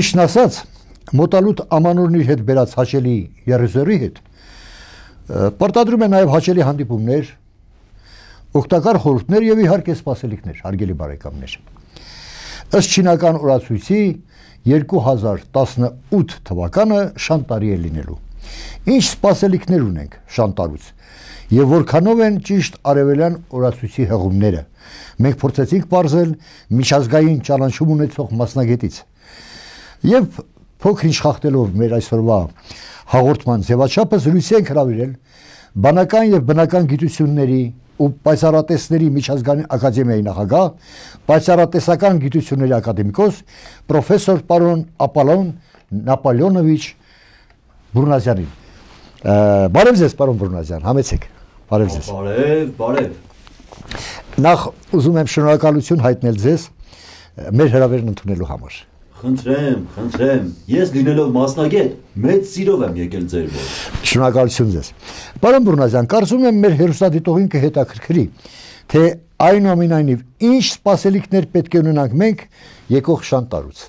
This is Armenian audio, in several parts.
Ճիշտն ասած, մոտալուտ ամանորն իր հետ բերած հաճելի երեզերի հետ պարտադրում է նաև հաճելի հանդիպումներ, օգտակար խորհուրդներ եւ իհարկե սպասելիքներ, հարգելի բարեկամներ։ Ըստ չինական օրացույցի 2018 թվականը շանտարի է լինելու։ Ինչ սպասելիքներ ունենք շանտարուց եւ որքանով են ճիշտ արևելյան օրացույցի հեղումները։ Մենք փորձեցինք ողջել միջազգային ճանաչում ունեցող մասնագետից։ Եվ փոքր-ինչ խախտելով մեր այսօրվա հաղորդման ձևաչափը զրույցի ենք հravirել բանական եւ բնական գիտությունների ու պայծառատեսների միջազգային ակադեմիայի նախագահ, պայծառատեսական գիտությունների ակադեմիկոս պրոֆեսոր պարոն Ապալոն Նապոլեոնովիչ Բուրնազյանին։ Բարև ձեզ, պարոն Բուրնազյան, համեցեք։ Բարև ձեզ։ Բարև, բարև։ Նախ ուզում եմ շնորհակալություն հայտնել ձեզ մեր հրավերն ընդունելու համար։ Խնդրեմ, խնդրեմ։ Ես լինելով մասնագետ, մեծ սիրով եմ եկել ձեր մոտ։ Շնորհակալություն ձեզ։ Պարոն Բուրնազյան, կարծում եմ մեր հերոստատիտողին կհետաքրքրի, թե այնուամենայնիվ ինչ սպասելիքներ պետք է ունենանք մենք եկող շանտարուց։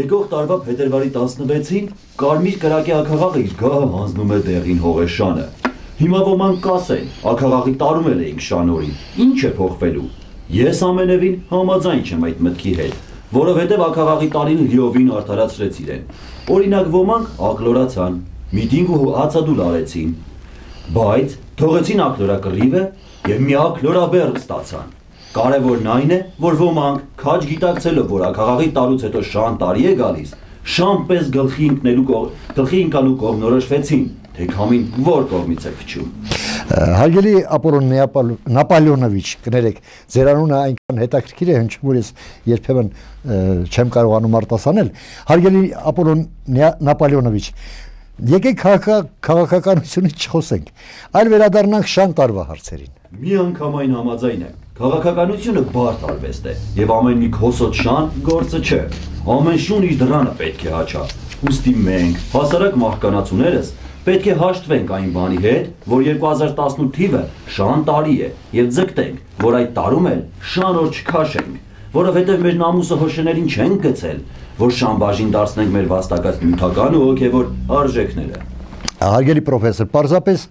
Եկող տարվա փետրվարի 16-ին Կարմիր կրակի ակաղաղը իր գահը հանձնում է դեղին հողեշանը։ Հիմա ոմանք կասեն, ակաղաղի տարում էլ էինք շանորին։ Ինչ է փոխվելու։ Ես ամենևին համաձայն չեմ այդ մտքի հետ որովհետև ակաղաղի տարին լիովին արդարացրեց իրեն։ Օրինակ ոմանք ակլորացան, միտինգ ու հացադուլ արեցին, բայց թողեցին ակլորակռիվը եւ մի ակլորաբեռ ստացան։ Կարևորն այն է, որ ոմանք քաջ գիտակցելով, որ ակաղաղի տարուց հետո շան տարի է գալիս, շան պես գլխի ընկնելու կողմ, գլխի ընկանու կողմնորոշվեցին, թե քամին որ կողմից է փչում։ Հարգելի Ապոլոն Նապոլեոնովիչ, կներեք, ձեր անունը այնքան հետաքրքիր է, հնչում որ ես երբեմն չեմ կարողանում արտասանել։ Հարգելի Ապոլոն Նապոլեոնովիչ, եկեք քաղաքականությունից չխոսենք, այլ վերադառնանք շան տարվա հարցերին։ Մի անգամ այն համաձայն եմ։ Քաղաքականությունը բարդ արվեստ է եւ ամեն մի քոսոտ շան գործը չէ։ Ամեն շուն իր դրանը պետք է հաճա։ Ոստի մենք, հասարակ մարդկանացուներս Պետք է հաշտվենք այն բանի հետ, որ 2018 թիվը շան տարի է եւ ձգտենք, որ այդ տարում էլ շան օր չքաշենք, որովհետեւ մեր նամուսը հոշեներին չեն գցել, որ շան բաժին դարձնենք մեր վաստակած նյութական ու հոգեվոր արժեքները։ Հարգելի պրոֆեսոր, պարզապես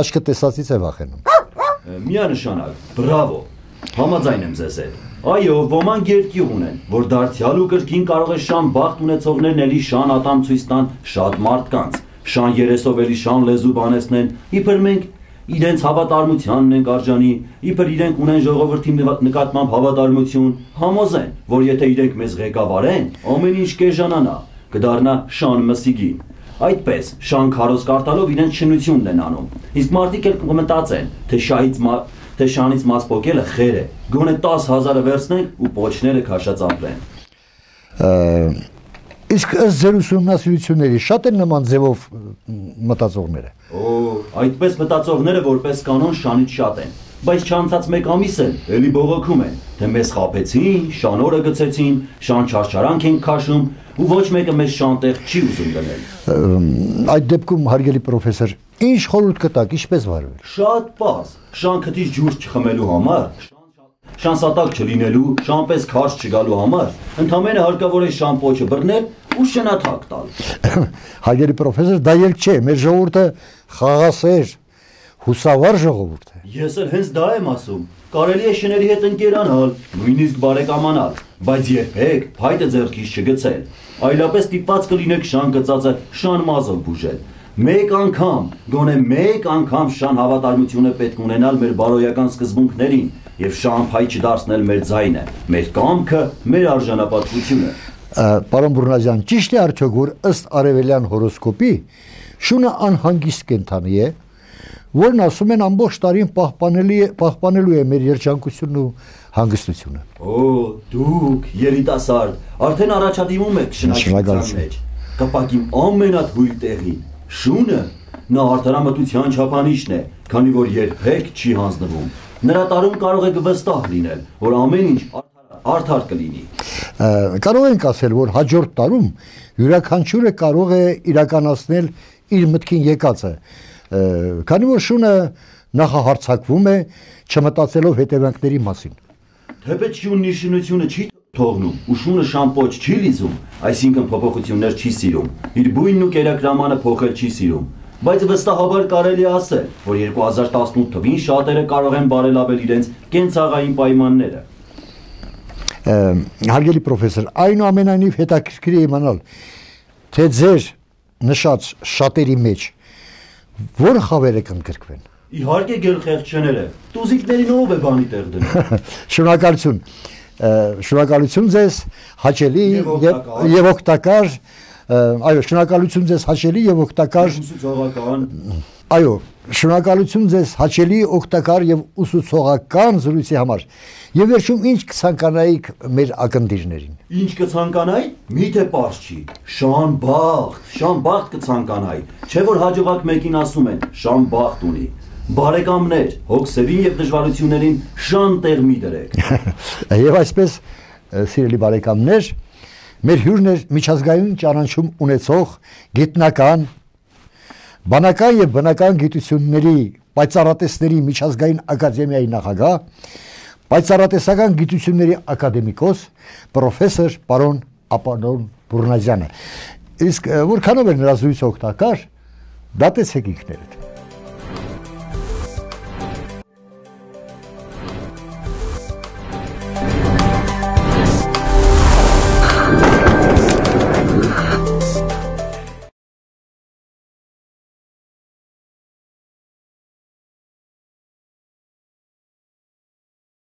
աչքը տեսածից է վախենում։ Միանշանակ, բրավո։ Համաձայն եմ ձեզ հետ։ Այո, ոմանք երկյուղ ունեն, որ դարձյալ ու կրկին կարող է շան բախտ ունեցողներն էլի շան ատամ ցույց տան շատ մարդկանց շան երեսով էլի շան լեզու բանեցնեն, իբր մենք իրենց հավատարմությանն ենք արժանի, իբր իրենք ունեն ժողովրդի նկատմամբ հավատարմություն, համոզեն, որ եթե իրենք մեզ ղեկավարեն, ամեն ինչ կեժանանա, կդառնա շան մսիգին։ Այդպես շան քարոզ կարտալով իրենց շնությունն են անում։ Իսկ մարդիկ էլ կմտածեն, թե շահից թե շանից մաս փոկելը խեր է։ Գոնե 10000-ը վերցնենք ու պոչները քաշած ամփրեն։ Իսկ ըստ ձեր ուսումնասիրությունների շատ են նման ձևով մտածողները։ Օ, այդպես մտածողները որպես կանոն շանից շատ են, բայց չանցած մեկ ամիս էլ էլի բողոքում են, թե մեզ խապեցին, շանորը գցեցին, շան չարչարանք են քաշում ու ոչ մեկը մեզ շանտեղ չի ուզում դնել։ Այդ դեպքում հարգելի պրոֆեսոր, ինչ խորհուրդ կտաք, ինչպես վարվել։ Շատ պարզ, շան քթից ջուր չխմելու համար շանսատակ չլինելու, շամպես քաշ չգալու համար, ընդամենը հարկավոր է շամպոչը բռնել ու շնաթակ տալ։ Հարգելի պրոֆեսոր, դա ելք չէ, մեր ժողովուրդը խաղասեր, հուսավար ժողովուրդ է։ Ես էլ հենց դա եմ ասում։ Կարելի է շների հետ ընկերանալ, նույնիսկ բարեկամանալ, բայց երբեք փայտը ձեռքից չգցել։ Այլապես դիպած կլինեք շան գծածը շան մազով բուժել։ Մեկ անգամ, գոնե մեկ անգամ շան հավատարմությունը պետք ունենալ մեր բարոյական սկզբունքներին եւ շամփայ չդարձնել մեր ձայնը, մեր կամքը, մեր արժանապատվությունը։ Պարոն Բուրնազյան, ճիշտ է արդյոք որ ըստ արևելյան հորոսկոպի շունը անհանգիստ կենթանի է, որն ասում են ամբողջ տարին պահպանելի է պահպանելու է մեր երջանկությունն ու հանգստությունը։ Օ, դուք երիտասարդ, արդեն առաջադիմում եք շնորհակալության մեջ։ Կապակի ամենաթույլ տեղին Շունը նա արդարամտության չափանիշն է, քանի որ երբեք չի հանձնվում։ Նրա տարում կարող եք վստահ լինել, որ ամեն ինչ արդար կլինի։ Կարող ենք ասել, որ հաջորդ տարում յուրաքանչյուրը կարող է իրականացնել իր մտքին եկածը, քանի որ շունը նախահարցակվում է, չմտածելով հետևանքների մասին։ Թեպետ շունի շինությունը չի թողնում ու շունը շամպոչ չի լիզում, այսինքն փոփոխություններ չի սիրում։ Իր բույնն ու կերակրամանը փոխել չի սիրում։ Բայց վստահաբար կարելի ասել, որ 2018 թվին շատերը կարող են բարելավել իրենց կենցաղային պայմանները։ Հարգելի պրոֆեսոր, այնուամենայնիվ հետաքրքիր է իմանալ, թե ձեր նշած շատերի մեջ որ խավերը կընդգրկվեն։ Իհարկե գերխեղճները, տուզիկներին ով է բանի տեղ դնում։ Շնորհակալություն։ Շնորհակալություն ձեզ հաճելի եւ օգտակար։ եւ օգտակար այո, շնորհակալություն ձեզ հաճելի եւ օգտակար Ուսուցողական այո, շնորհակալություն ձեզ հաճելի օգտակար եւ ուսուցողական զրույցի համար։ Եվ վերջում ինչ կցանկանայիք մեր ակնդիրներին։ Ինչ կցանկանայի, միթե པարզ չի։ Շան բախտ, շան բախտ կցանկանայի։ Չէ որ հաջողակ մեկին ասում են, շան բախտ ունի։ Բարեկամներ, հոգսերին եւ դժվարություններին շան տեղ մի դրեք։ Եվ այսպես սիրելի բարեկամներ, մեր հյուրն է միջազգային ճանաչում ունեցող գիտնական բանական եւ բնական գիտությունների պայծառատեսների միջազգային ակադեմիայի նախագահ, պայծառատեսական գիտությունների ակադեմիկոս, պրոֆեսոր պարոն Ապանոն Բուրնազյանը։ Իսկ որքանով է նրա զույցը օգտակար, դատեցեք ինքներդ։